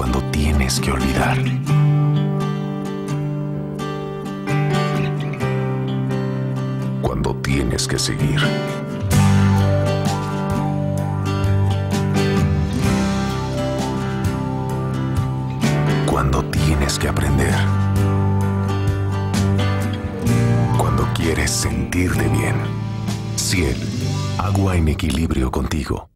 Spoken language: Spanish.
Cuando tienes que olvidar. Cuando tienes que seguir. Cuando tienes que aprender. Cuando quieres sentirte bien. Ciel, agua en equilibrio contigo.